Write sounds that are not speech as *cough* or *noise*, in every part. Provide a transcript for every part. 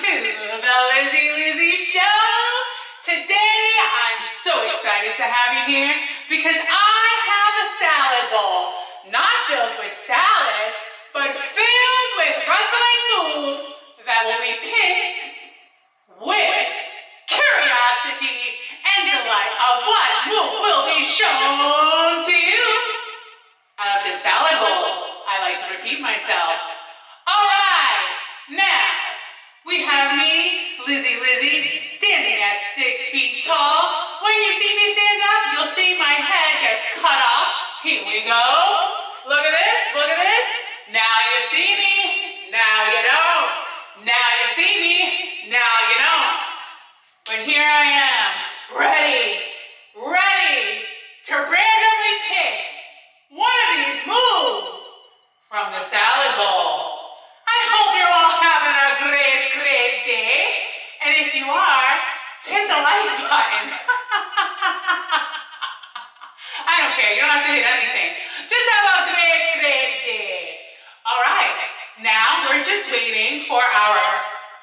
to the Lizzy Lizzy Show. Today, I'm so excited to have you here because I have a salad bowl. Not filled with salad, but filled with rustling moves that will be picked with curiosity and delight of what move will be shown to you. Out of this salad bowl, I like to repeat myself. All right, now we have me, Lizzy Lizzy, standing at six feet tall. When you see me stand up, you'll see my head gets cut off. Here we go. Look at this, look at this. Now you see me, now you don't. Now you see me, now you don't. But here I am, ready, ready to randomly pick one of these moves from the salad bowl. I hope you're all having a great, great day. And if you are, hit the like button. I don't care, you don't have to hit anything. Just have a great, great day. All right, now we're just waiting for our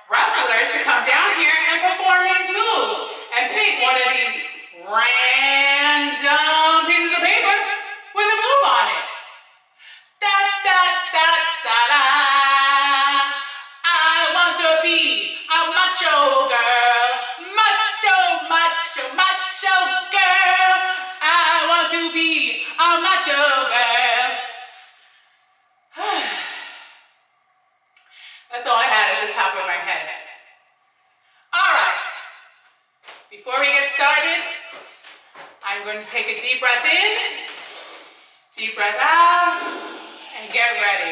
wrestler to come down here and perform these moves and pick one of these random pieces of paper with a move on it. Da da da da da. I want to be a macho girl, macho, macho, macho girl. I want to be a macho girl. That's all I had at the top of my head. All right. Before we get started, I'm going to take a deep breath in, deep breath out, and get ready.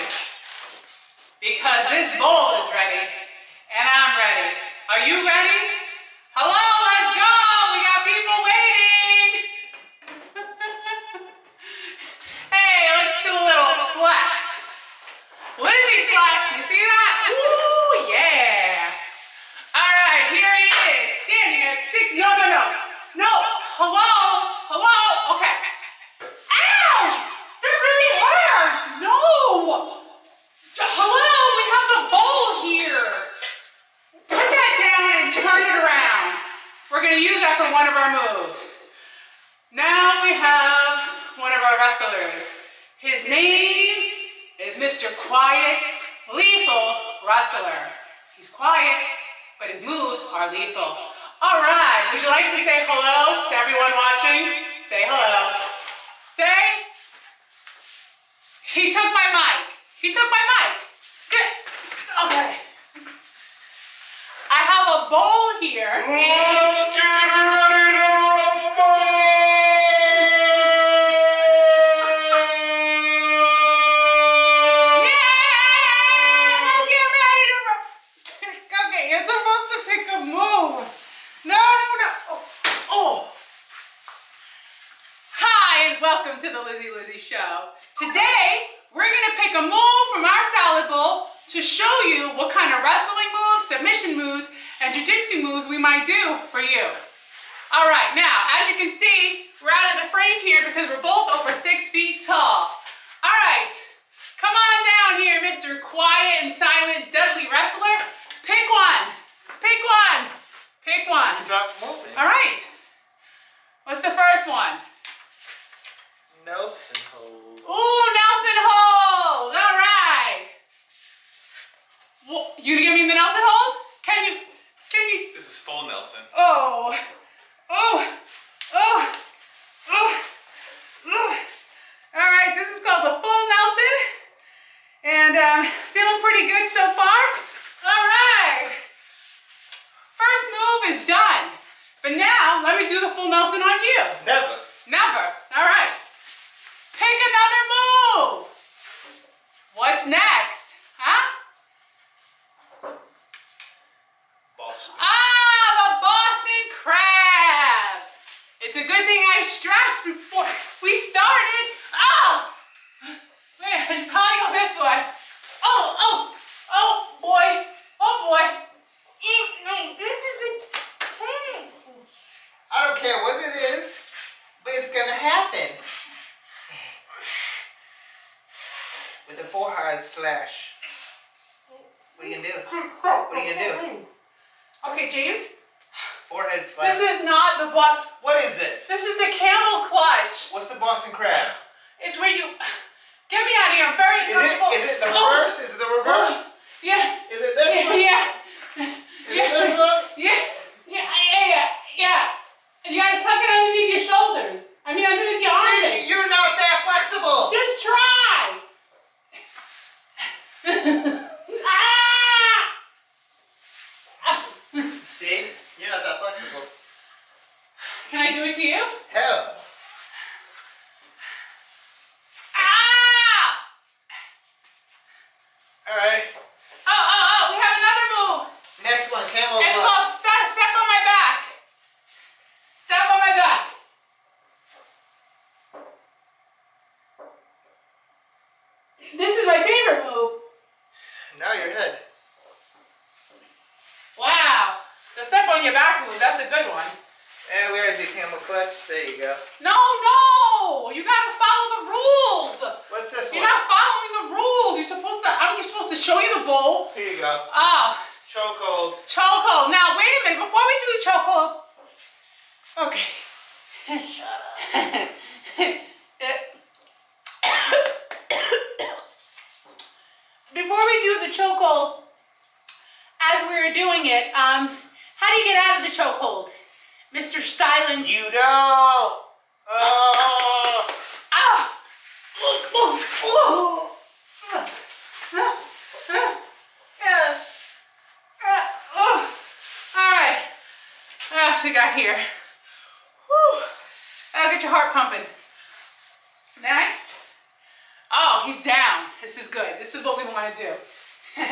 Because this bowl is ready, and I'm ready. Are you ready? Hello, let's go! We got people waiting! hey, let's do a little flex. Lizzy flex, you see that? Ooh, yeah! All right, here he is, standing at six. No, no, no, no. Hello, hello. Okay. Ow! That really hurt. No. J- Hello, we have the bowl here. Put that down and turn it around. We're gonna use that for one of our moves. Now we have one of our wrestlers. His name is Mr. Quiet, Lethal Wrestler. He's quiet, but his moves are lethal. All right, would you like to say hello to everyone watching? Say hello. Say, he took my mic. He took my mic. Good. Okay. I have a bowl here. Let's get ready welcome to the Lizzy Lizzy Show. Today, we're gonna pick a move from our salad bowl to show you what kind of wrestling moves, submission moves, and jujitsu moves we might do for you. All right, now, as you can see, we're out of the frame here because we're both over six feet tall. All right, come on down here, Mr. Quiet and Silent Deadly Wrestler. Pick one, pick one, pick one. Stop moving. All right, what's the first one? Nelson hold. Ooh, Nelson hold. All right. Well, you gonna give me the Nelson hold? Can you? Can you? This is full Nelson. Oh, I don't care what it is, but it's going to happen. With a forehead slash. What are you going to do? What are you going to do? Okay, James. Forehead slash. This is not the Boston. What is this? This is the camel clutch. What's the Boston crab? Now your head. Wow. The step on your back move, that's a good one. And we already did camel clutch. There you go. No, no! You gotta follow the rules. What's this You're one? not following the rules. You're supposed to, I'm just supposed to show you the bowl. Here you go. Ah, Chokehold. chokehold. Now, wait a minute. Before we do the chokehold. Okay. Before *laughs* we do the chokehold, as we were doing it, um, how do you get out of the chokehold? Mr. Silent. You don't. Oh. Ah! All right. What else we got here? Whew. That'll get your heart pumping. Next. Oh, he's down. This is good. This is what we want to do. *laughs*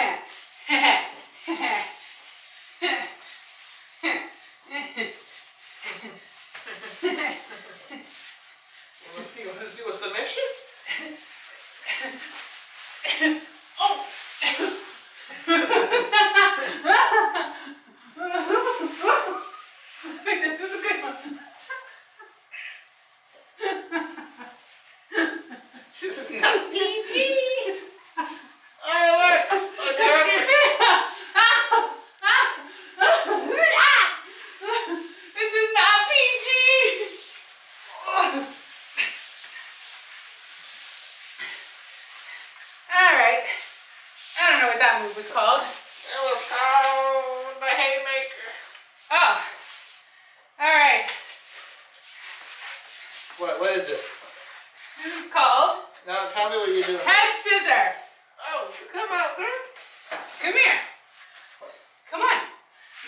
*laughs* You want to do a submission? *laughs* oh. Wait, this is a good one. This is not PG. Alright, look. I got it. this is not PG. All right. I don't know what that move was called. It was called the haymaker. Oh. All right. What? What is this? This is called Now tell me what you're doing. head scissor. Oh, come on, girl. Come here. Come on.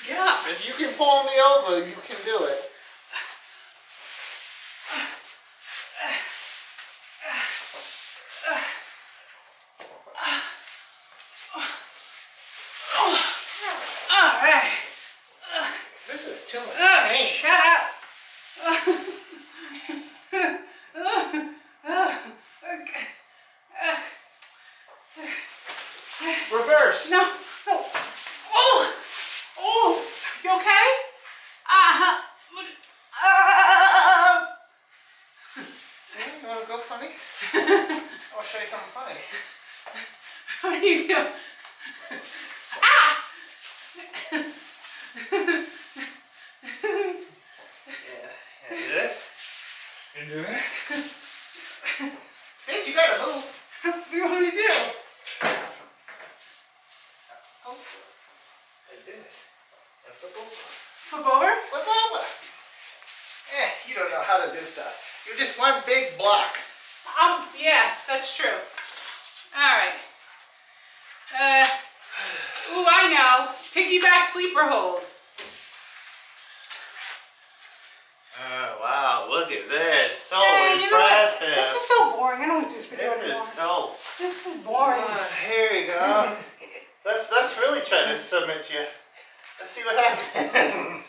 Get up. If you can pull me over, you can do it. All right. This is too much Ugh, pain. shut up. Reverse. no. Oh. Oh. Oh. You okay? Uh-huh. Uh, *laughs* You want to go funny? *laughs* I'll show you something funny. what do you do? Ah! Yeah. And do this. And do that. Bitch, you gotta move. what do you want me to do? Oh. Like this. And flip over. Flip over? Flip over. Eh, you don't know how to do stuff. You're just one big block. Um, yeah, that's true. All right. Uh, ooh, I know. Piggyback sleeper hold. Oh, wow. Look at this. So Hey, you know impressive. This is so boring. I don't want to do this video This anymore. is so. This is boring. Ah, here we go. Let's let's really try to submit you. Let's see what happens. *laughs*